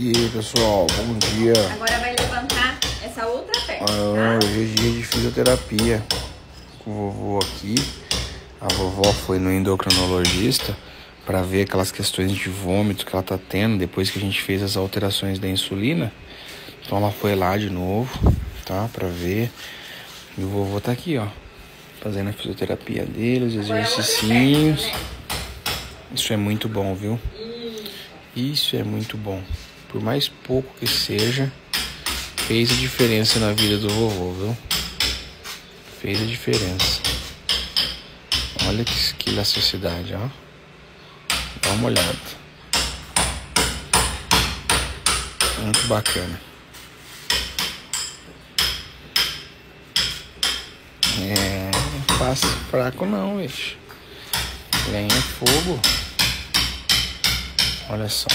E aí, pessoal, bom dia. Agora vai levantar essa outra perna, Ah, tá? hoje é dia de fisioterapia com o vovô aqui. A vovó foi no endocrinologista para ver aquelas questões de vômito que ela tá tendo depois que a gente fez as alterações da insulina. Então ela foi lá de novo, tá? Para ver. E o vovô tá aqui, ó, fazendo a fisioterapia dele, os é outra exercícios. né? Isso é muito bom, viu? Isso é muito bom. Por mais pouco que seja, fez a diferença na vida do vovô, viu? Fez a diferença. Olha que, que elasticidade, ó. Dá uma olhada. Muito bacana. É, não fácil fraco não, bicho. Lenha é fogo. Olha só.